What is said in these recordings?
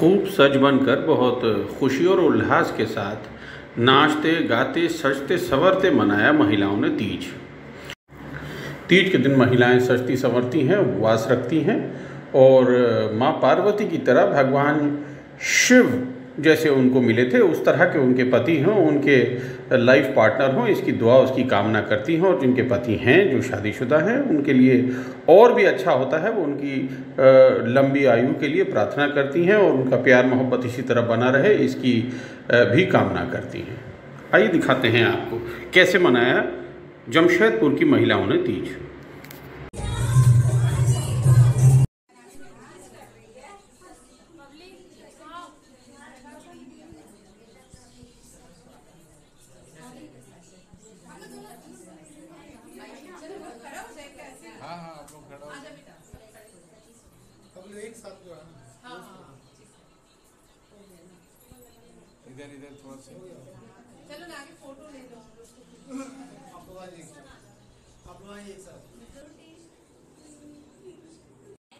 खूब सज बनकर बहुत खुशी और उल्लास के साथ नाचते, गाते, सजते, संवरते मनाया महिलाओं ने तीज। तीज के दिन महिलाएँ सजती, संवरती हैं, उपवास रखती हैं और माँ पार्वती की तरह भगवान शिव जैसे उनको मिले थे, उस तरह के उनके पति हों, उनके लाइफ पार्टनर हों, इसकी दुआ, उसकी कामना करती हैं और जिनके पति हैं, जो शादीशुदा हैं, उनके लिए और भी अच्छा होता है, वो उनकी लंबी आयु के लिए प्रार्थना करती हैं और उनका प्यार, मोहब्बत इसी तरह बना रहे, इसकी भी कामना करती हैं। आइए दिखाते हैं आपको, कैसे मनाया जमशेदपुर की महिलाओं ने तीज। एक साथ जो है ना इधर इधर थोड़ा सा। चलो ना आगे फ़ोटो ले लो। आप लोग आइए आप लोग आइए एक साथ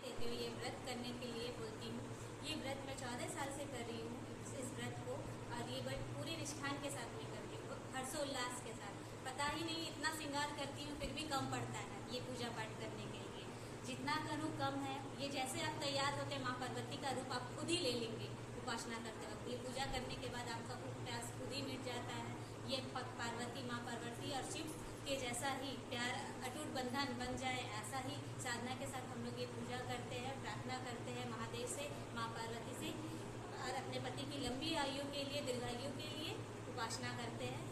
देती हूँ ये व्रत करने के लिए बोलती हूँ ये व्रत मैं चौदह साल से कर रही हूँ इस व्रत को और ये व्रत पूरे निष्ठान के साथ में करती हूँ। हर्षोल्लास के साथ पता ही नहीं इतना श्रृंगार करती हूँ फिर भी कम पड़ता है। ये पूजा पाठ करने के जितना करूँ कम है, ये जैसे आप तैयार होते हैं, माँ पार्वती का रूप आप खुद ही ले लेंगे, उपासना करते वक्त। ये पूजा करने के बाद आपका प्यास खुद ही मिट जाता है। ये पार्वती, माँ पार्वती और शिव के जैसा ही प्यार, अटूट बंधन बन जाए, ऐसा ही साधना के साथ हम लोग ये पूजा करते हैं, प्रार्थना करते हैं महादेव से, माँ पार्वती से, और अपने पति की लंबी आयु के लिए, दीर्घायु के लिए उपासना करते हैं।